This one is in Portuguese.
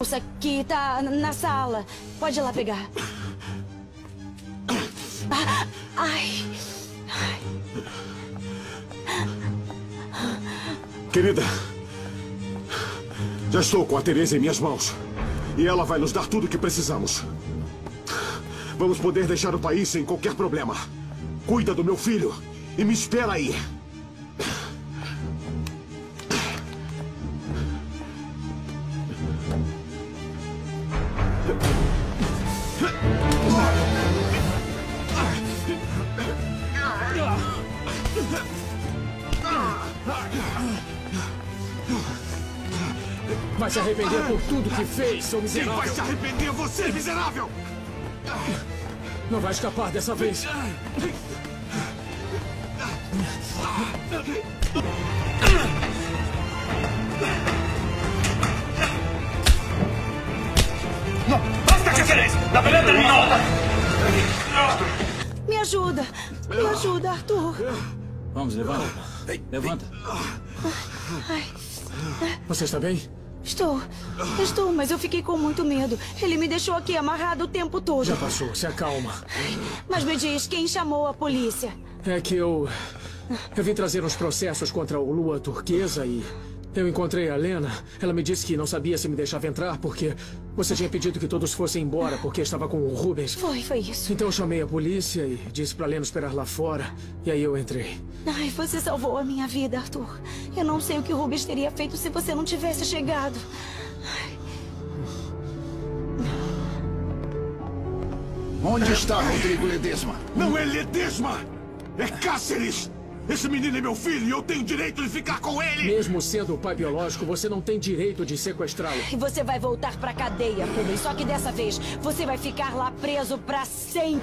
bolsa que tá na sala. Pode ir lá pegar. Ah, Ai. Querida, já estou com a Teresa em minhas mãos. E ela vai nos dar tudo o que precisamos. Vamos poder deixar o país sem qualquer problema. Cuida do meu filho e me espera aí. Vai se arrepender por tudo que fez, seu Quem miserável. vai se arrepender? Você, miserável! Não vai escapar dessa vez. ¡Basta que queréis! ¡La pelea terminó! Me ajuda. Me ajuda, Arthur. Vamos, levanta. Levanta. Ai, Você está bem? estou. Estou, mas eu fiquei com muito medo. Ele me deixou aqui amarrado o tempo todo. Já passou, se acalma. Mas me diz, quem chamou a polícia? É que eu. Eu vim trazer uns processos contra o Lua Turquesa e. Eu encontrei a Lena. Ela me disse que não sabia se me deixava entrar porque você tinha pedido que todos fossem embora porque estava com o Rubens. Foi, foi isso. Então eu chamei a polícia e disse pra Lena esperar lá fora. E aí eu entrei. Ai, você salvou a minha vida, Arthur. Eu não sei o que o Rubens teria feito se você não tivesse chegado. Onde está Rodrigo Ledesma? Não é Ledesma! É Cáceres! Esse menino é meu filho e eu tenho direito de ficar com ele! Mesmo sendo o pai biológico, você não tem direito de sequestrá-lo. E você vai voltar pra cadeia, Rubens. Só que dessa vez você vai ficar lá preso pra sempre.